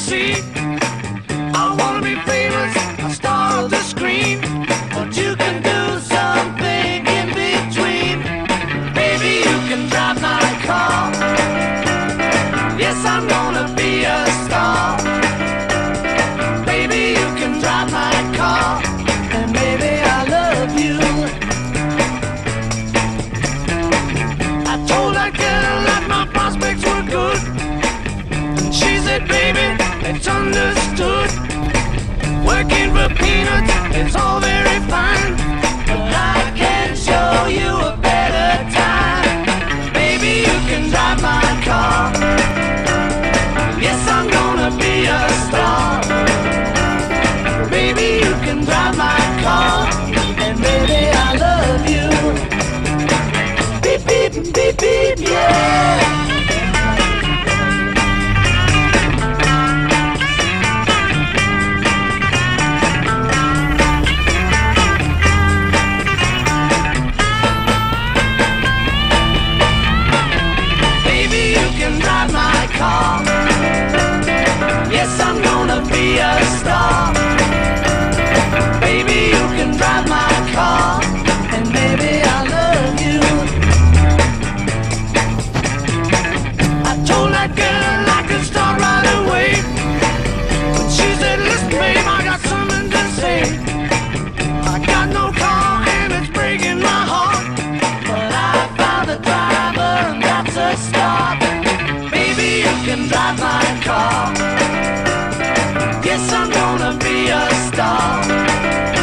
assim. There's all Guess I'm gonna be a star.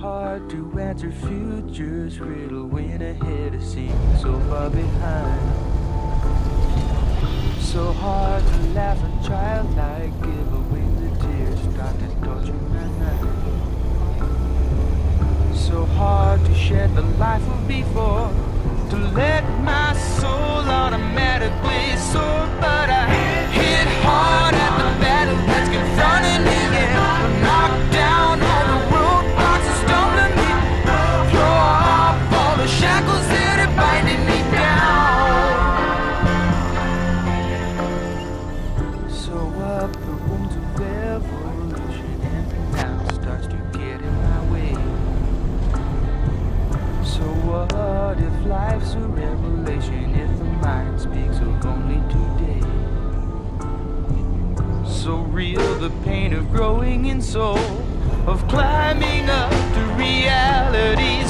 hard to answer future's riddle when ahead it seem so far behind. So hard to laugh and childlike give away the tears start to torture my mind. So hard to shed the life of before, to let my soul automatically soar, but I So what if life's a revelation if the mind speaks of only today? So real the pain of growing in soul, of climbing up to realities.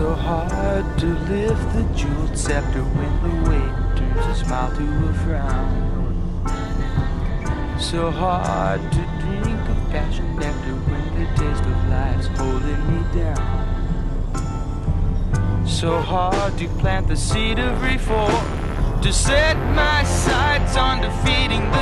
so hard to lift the jeweled scepter when the weight turns a smile to a frown. So hard to drink of passion nectar when the taste of life's holding me down. So hard to plant the seed of reform to set my sights on defeating